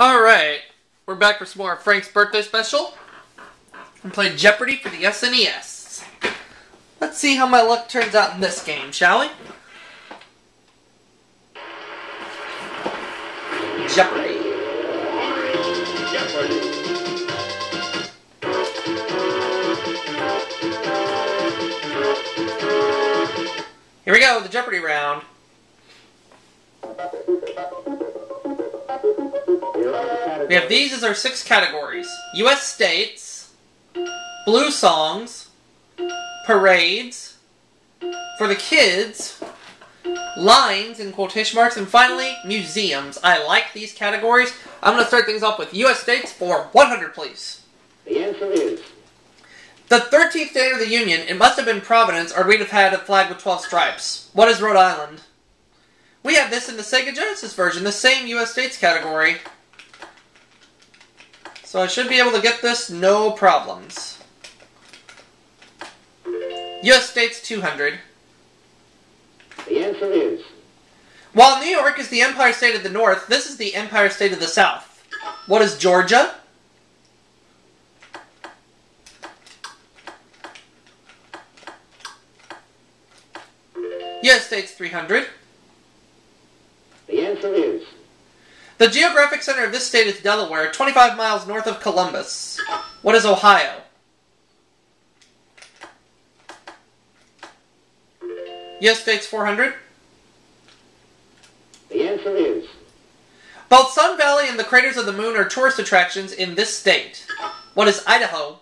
Alright, we're back for some more Frank's birthday special. I'm playing Jeopardy for the SNES. Let's see how my luck turns out in this game, shall we? Jeopardy. Here we go, the Jeopardy round. We have these as our six categories U.S. states, blue songs, parades, for the kids, lines in quotation marks, and finally, museums. I like these categories. I'm going to start things off with U.S. states for 100, please. The answer is The 13th state of the Union, it must have been Providence, or we'd have had a flag with 12 stripes. What is Rhode Island? We have this in the Sega Genesis version, the same U.S. states category. So I should be able to get this no problems. U.S. states 200. the answer is While New York is the Empire State of the North, this is the Empire State of the South. What is Georgia? U.S. states 300. the answer is The geographic center of this state is Delaware, 25 miles north of Columbus. What is Ohio? Yes, states 400. the answer is Both Sun Valley and the craters of the moon are tourist attractions in this state. What is Idaho?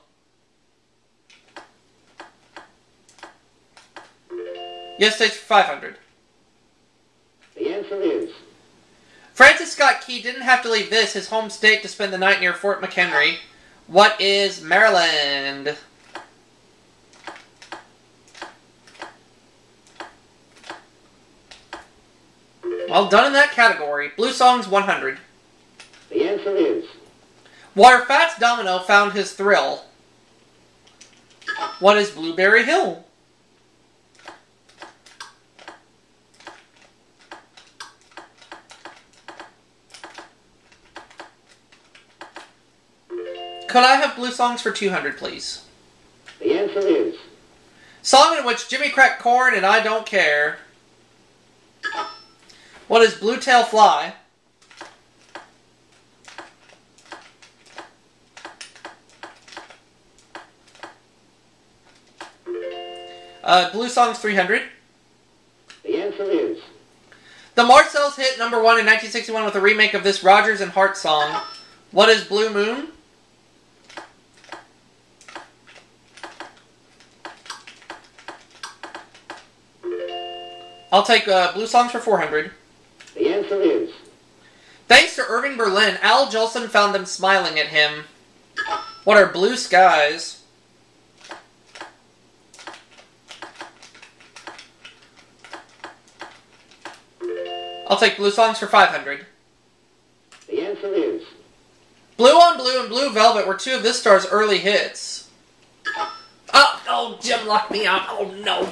Yes, states 500. the answer is Francis Scott Key didn't have to leave this, his home state, to spend the night near Fort McHenry. What is Maryland? Well done in that category. Blue Songs 100. the answer is Where Fats Domino found his thrill. What is Blueberry Hill? Could I have blue songs for 200, please? the answer is Song in which Jimmy cracked corn and I don't care. What is Blue Tail Fly? Uh, Blue Songs 300. the answer is The Marcels hit number one in 1961 with a remake of this Rodgers and Hart song. What is Blue Moon? I'll take uh, Blue Songs for 400. the answer is Thanks to Irving Berlin, Al Jolson found them smiling at him. What are blue skies? I'll take blue songs for 500. the answer is Blue on Blue and Blue Velvet were two of this star's early hits. Oh, oh, Jim locked me out. Oh, no.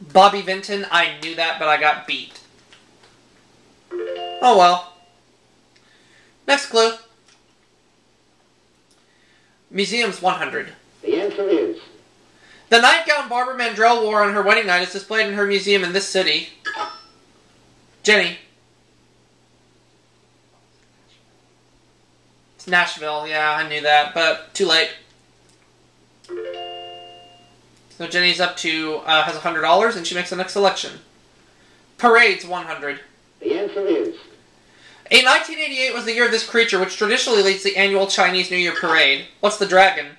Bobby Vinton, I knew that, but I got beat. Oh well. Next clue. Museums 100. the answer is The nightgown Barbara Mandrell wore on her wedding night is displayed in her museum in this city. Jenny. It's Nashville, yeah, I knew that, but too late. So Jenny's up to, uh, has $100 and she makes the next selection. Parades 100. the answer is In 1988 was the year of this creature, which traditionally leads the annual Chinese New Year parade. What's the dragon?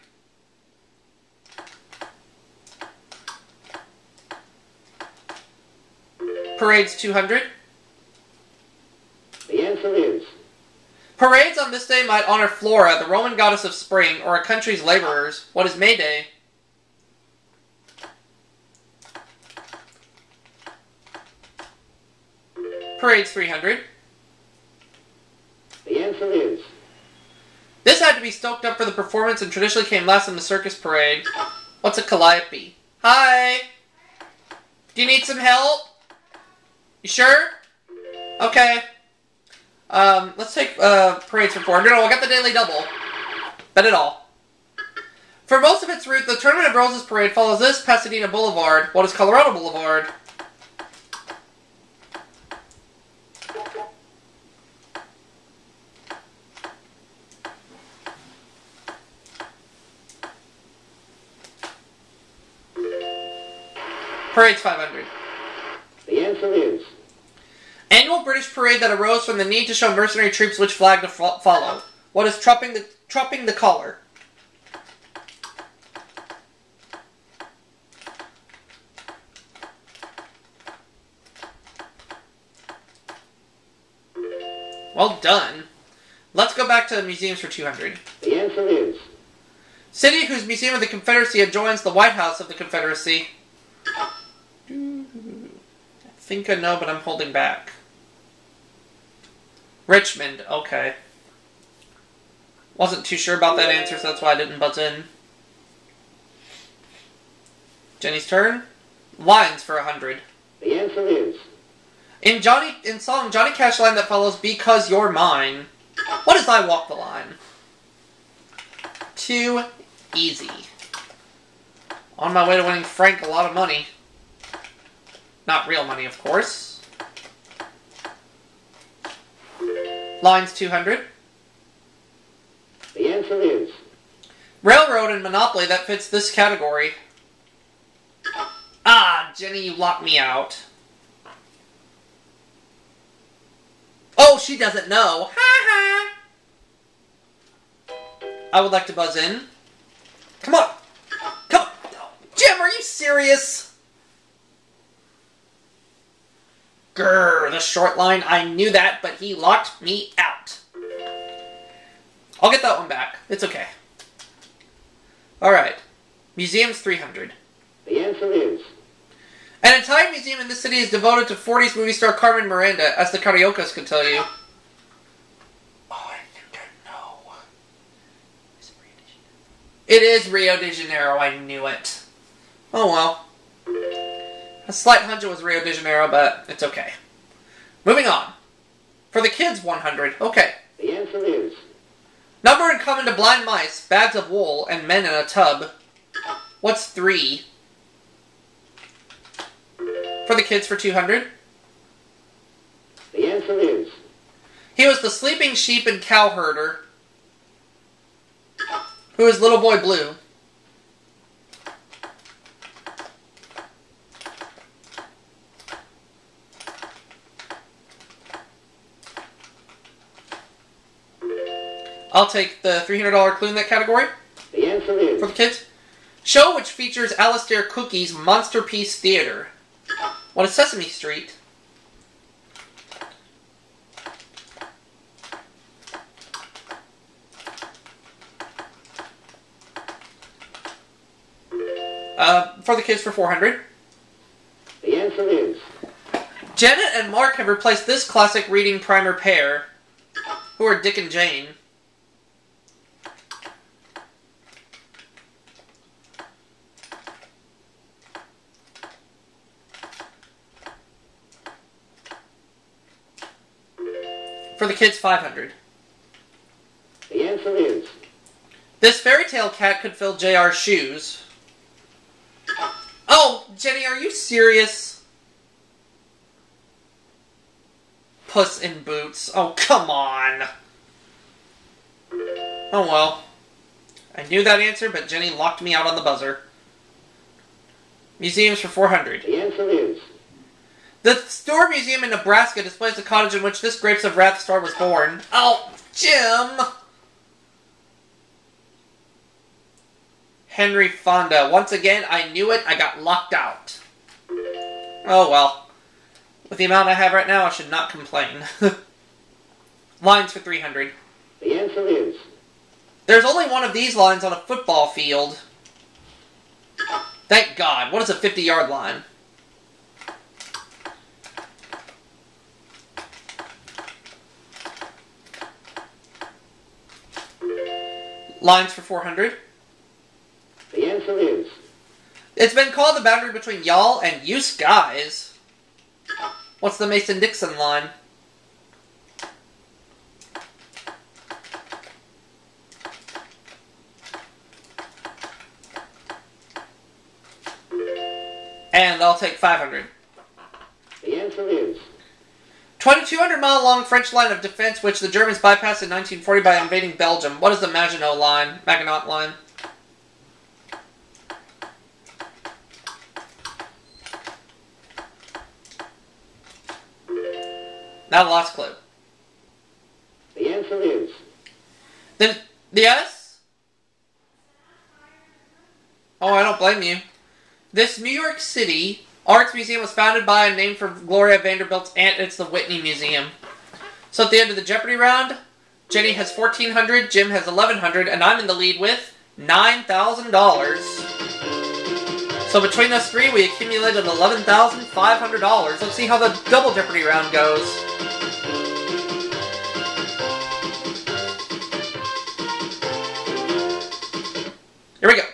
Parades 200. the answer is Parades on this day might honor Flora, the Roman goddess of spring, or a country's laborers. What is May Day? Parades 300. the answer is This had to be stoked up for the performance and traditionally came last in the circus parade. What's a calliope? Hi! Do you need some help? You sure? Okay. Um, let's take uh, parades for 400. No, I got the daily double. Bet it all. For most of its route, the Tournament of Roses parade follows this Pasadena Boulevard. What is Colorado Boulevard? Parade's 500. The answer is Annual British parade that arose from the need to show mercenary troops which flag to fo- follow. What is trumping the Trooping the Colour? Well done. Let's go back to the museums for 200. the answer is City whose Museum of the Confederacy adjoins the White House of the Confederacy. I think I know, but I'm holding back. Richmond, okay. Wasn't too sure about that answer, so that's why I didn't buzz in. Jenny's turn. Lines for a 100. the answer is In Johnny in song Johnny Cash line that follows "Because You're Mine," What does "I Walk the Line"? Too easy. On my way to winning Frank a lot of money. Not real money, of course. Lines 200. the answer is Railroad and Monopoly that fits this category. Ah, Jenny, you locked me out. Oh, she doesn't know. Ha ha. I would like to buzz in. Come on. Come on. Jim, are you serious? Grr, the short line. I knew that, but he locked me out. I'll get that one back. It's okay. Alright. Museums 300. the answer is An entire museum in this city is devoted to 40s movie star Carmen Miranda, as the Cariocas could tell you. Oh, I think I know. It is Rio de Janeiro, I knew it. Oh well. A slight hunch it was Rio de Janeiro, but it's okay. Moving on. For the kids 100. Okay. the answer is Number in common to blind mice, bags of wool, and men in a tub. What's three? For the kids for 200. the answer is He was the sleeping sheep and cow herder. Who is Little Boy Blue? I'll take the $300 clue in that category the answer is for the kids. Show which features Alistair Cookie's Monster Piece Theater. What is Sesame Street? Uh, for the kids for 400. the answer is Janet and Mark have replaced this classic reading primer pair, who are Dick and Jane. For the kids, 500. the answer is This fairy tale cat could fill JR's shoes. Oh, Jenny, are you serious? Puss in Boots. Oh, come on. Oh well. I knew that answer, but Jenny locked me out on the buzzer. Museums for 400. The answer is The Stuhr Museum in Nebraska displays the cottage in which this Grapes of Wrath star was born. Oh, Jim! Henry Fonda. Once again, I knew it. I got locked out. Oh well. With the amount I have right now, I should not complain. Lines for 300. the answer is There's only one of these lines on a football field. Thank God. What is a 50 yard line? Lines for 400? The answer is. It's been called the boundary between y'all and you guys. What's the Mason Dixon line? And I'll take 500. The answer is 2,200 mile long French line of defense, which the Germans bypassed in 1940 by invading Belgium. What is the Maginot Line? Maginot Line. Not a last clue. the answer is Then, yes? Oh, I don't blame you. This New York City Arts Museum was founded by and named for Gloria Vanderbilt's aunt. It's the Whitney Museum. So at the end of the Jeopardy round, Jenny has 1400 Jim has 1100 and I'm in the lead with $9,000. So between us three, we accumulated $11,500. Let's see how the double Jeopardy round goes. Here we go.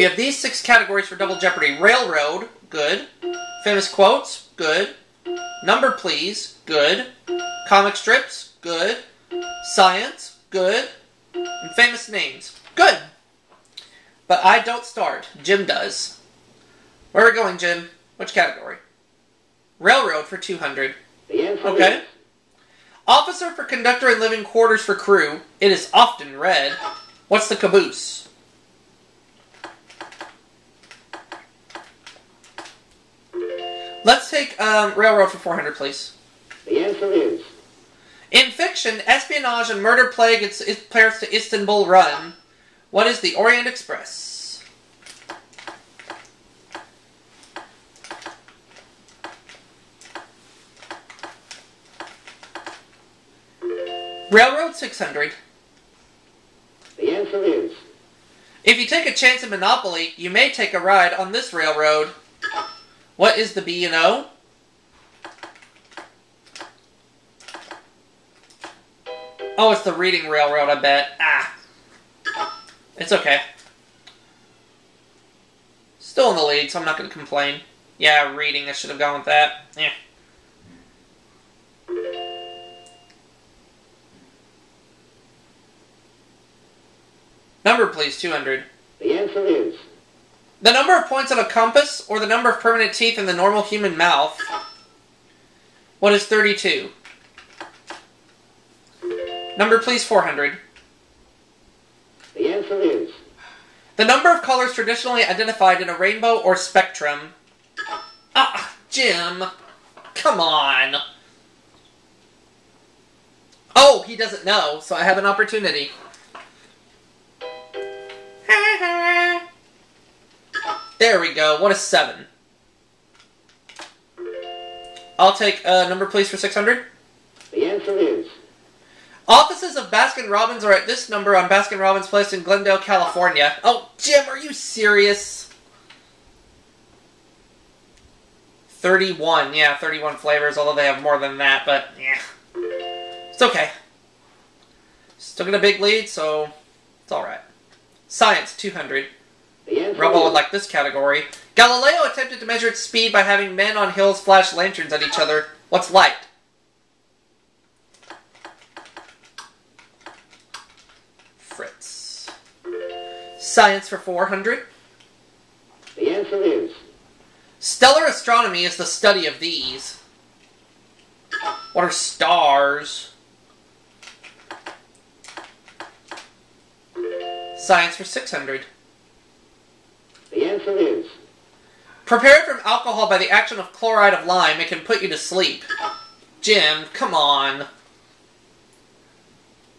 We have these six categories for Double Jeopardy Railroad, good. Famous quotes, good. Number please, good. Comic strips, good. Science, good. And famous names, good. But I don't start. Jim does. Where are we going, Jim? Which category? Railroad for 200. The Okay. Officer for conductor and living quarters for crew. It is often read. What's the caboose? Let's take um, railroad for 400, please. the answer is In fiction, espionage and murder plague its, its Paris to Istanbul run. What is the Orient Express? Railroad 600. the answer is If you take a chance at Monopoly, you may take a ride on this railroad. What is the B and O? Oh, it's the reading railroad, I bet. Ah. It's okay. Still in the lead, so I'm not going to complain. Yeah, reading, I should have gone with that. Yeah. Number, please, 200. the answer is The number of points on a compass or the number of permanent teeth in the normal human mouth. What is 32? Number, please, 400. the answer is The number of colors traditionally identified in a rainbow or spectrum. Ah, Jim. Come on. Oh, he doesn't know, so I have an opportunity. There we go. What a seven. I'll take a number, please, for 600. the answer is Offices of Baskin Robbins are at this number on Baskin Robbins Place in Glendale, California. Oh, Jim, are you serious? 31. Yeah, 31 flavors, although they have more than that, but yeah. It's okay. Still got a big lead, so it's alright. Science, 200. Rebel would like this category. Galileo attempted to measure its speed by having men on hills flash lanterns at each other. What's light? Fritz. Science for 400. the answer is Stellar astronomy is the study of these. What are stars? Science for 600. The answer is Prepared from alcohol by the action of chloride of lime, it can put you to sleep. Jim, come on.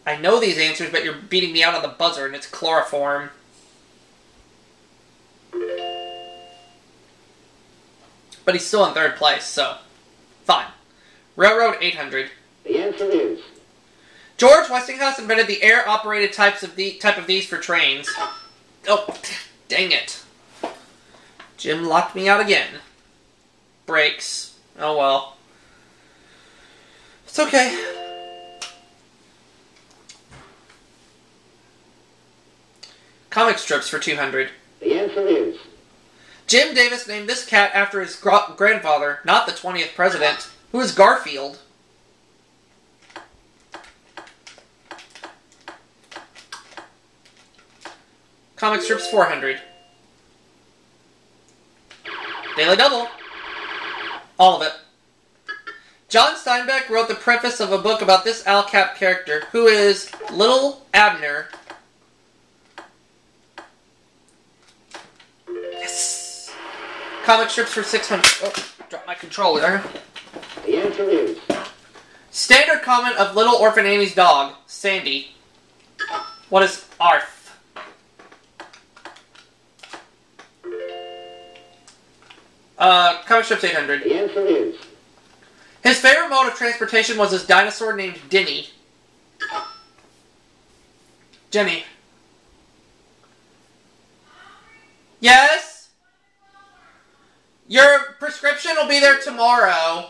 I know these answers, but you're beating me out on the buzzer, and it's chloroform. But he's still in third place, so fine. Railroad 800. the answer is George Westinghouse invented the air-operated types of the type of these for trains. Oh, dang it! Jim locked me out again. Brakes. Oh well. It's okay. Comic strips for 200. the answer is Jim Davis named this cat after his gr- grandfather, not the 20th president, who is Garfield. Comic strips 400. Daily Double. All of it. John Steinbeck wrote the preface of a book about this Al Capp character, who is Little Abner. Yes! Comic strips for 600. Oh, drop my controller. The answer is Standard comment of Little Orphan Annie's dog, Sandy. What is ARF? Uh, comic strips 800. the answer is His favorite mode of transportation was his dinosaur named Denny. Jenny. Yes? Your prescription will be there tomorrow.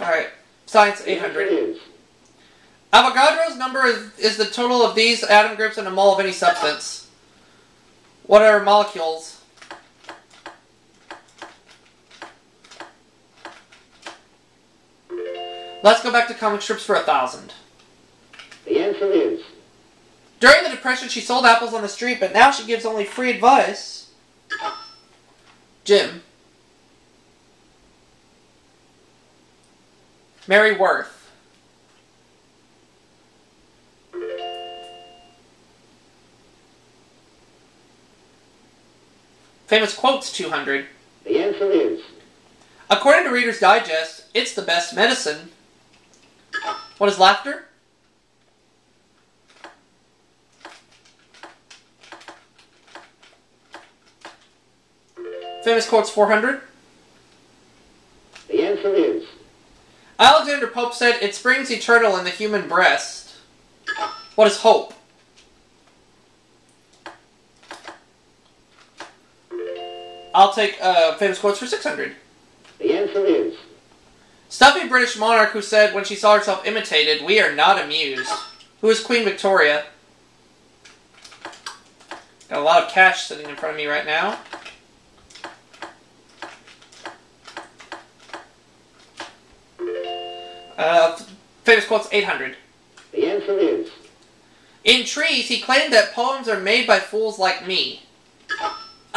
Alright. Science the answer 800. is Avogadro's number is, is the total of these atom groups in a mole of any substance. What are molecules? Let's go back to comic strips for a thousand. the answer is During the Depression, she sold apples on the street, but now she gives only free advice. Jim. Mary Worth. Famous quotes 200. the answer is According to Reader's Digest, it's the best medicine. What is laughter? Famous quotes 400. the answer is Alexander Pope said, It springs eternal in the human breast. What is hope? I'll take uh, famous quotes for 600. the answer is Stuffy British monarch who said when she saw herself imitated, We are not amused. Who is Queen Victoria? Got a lot of cash sitting in front of me right now. Uh, famous quotes 800. the answer is In Trees, he claimed that poems are made by fools like me.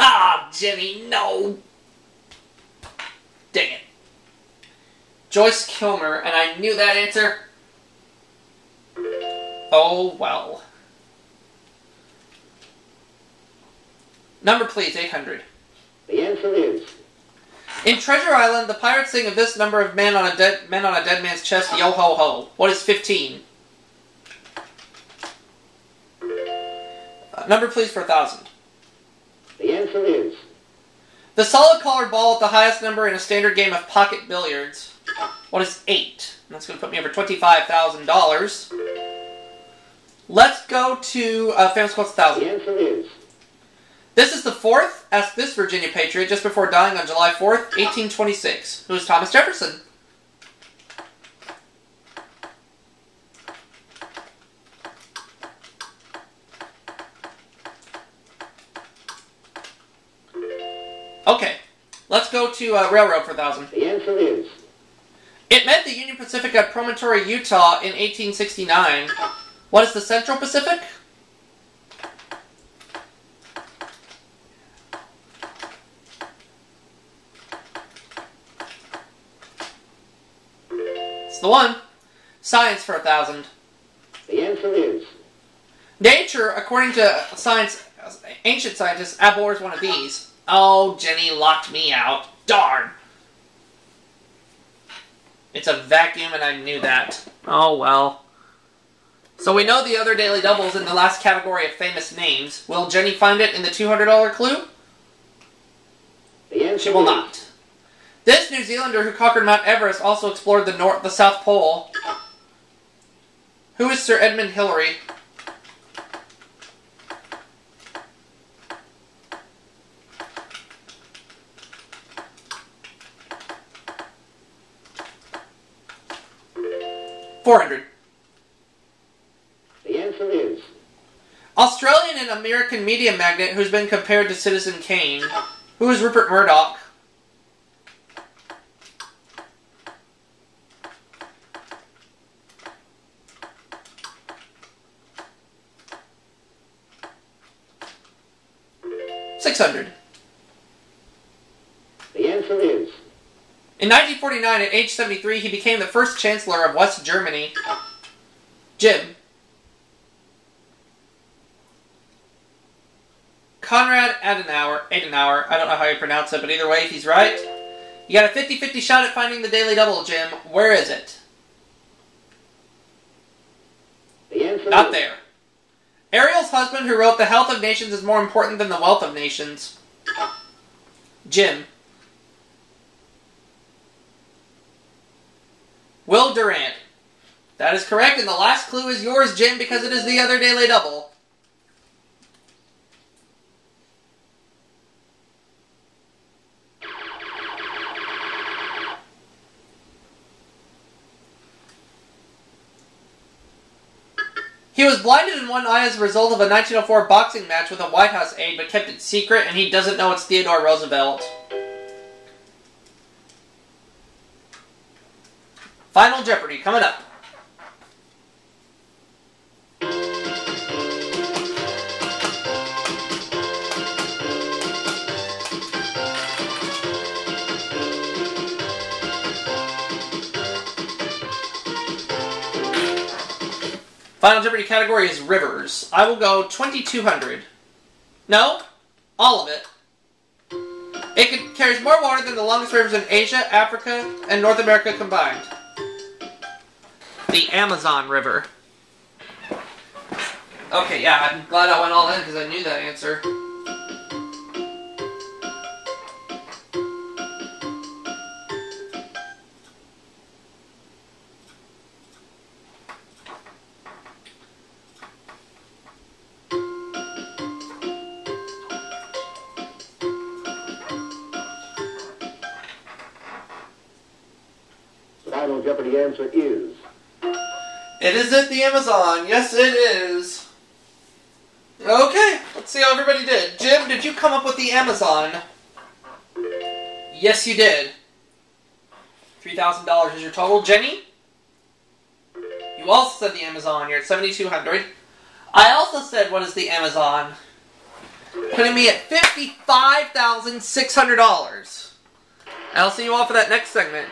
Ah, Jimmy, no! Dang it. Joyce Kilmer, and I knew that answer. Oh, well. Number, please, 800. the answer is In Treasure Island, the pirates sing of this number of men on a dead men on a dead man's chest, yo ho ho. What is 15? Uh, number, please, for a thousand. The answer is The solid colored ball with the highest number in a standard game of pocket billiards. What is eight? That's going to put me over twenty-five thousand dollars. Let's go to uh, famous quotes the answer is This is the fourth. Ask this Virginia patriot just before dying on July fourth, eighteen twenty-six. Who is Thomas Jefferson? Okay, let's go to uh, railroad for a thousand. the answer is It met the Union Pacific at Promontory, Utah in 1869. What is the Central Pacific? It's the one. Science for a thousand. the answer is Nature, according to science, ancient scientists, abhors one of these. Oh, Jenny locked me out. Darn. It's a vacuum, and I knew that. Oh well. So we know the other daily doubles in the last category of famous names. Will Jenny find it in the two hundred dollar clue? the answer She will not. This New Zealander who conquered Mount Everest also explored the north, the South Pole. Who is Sir Edmund Hillary? 400. The answer is. Australian and American media magnate who's been compared to Citizen Kane. Who is Rupert Murdoch? Six hundred. In 1949, at age 73, he became the first chancellor of West Germany. Jim. Konrad Adenauer. Adenauer. I don't know how you pronounce it, but either way, he's right. You got a 50 50 shot at finding the Daily Double, Jim. Where is it? the answer Not there. Ariel's husband, who wrote The Health of Nations is More Important Than the Wealth of Nations. Jim. Will Durant. That is correct, and the last clue is yours, Jim, because it is the other Daily Double. He was blinded in one eye as a result of a 1904 boxing match with a White House aide, but kept it secret, and he doesn't know it's Theodore Roosevelt. Final Jeopardy coming up. Final Jeopardy category is rivers. I will go 2200. No? All of it. It carries more water than the longest rivers in Asia, Africa, and North America combined. The Amazon River. Okay, yeah, I'm glad I went all in because I knew that answer. Final Jeopardy answer is It is at the Amazon. Yes, it is. Okay, let's see how everybody did. Jim, did you come up with the Amazon? Yes, you did. $3,000 is your total. Jenny? You also said the Amazon. You're at 7200 I also said, what is the Amazon? Putting me at $55,600. I'll see you all for that next segment.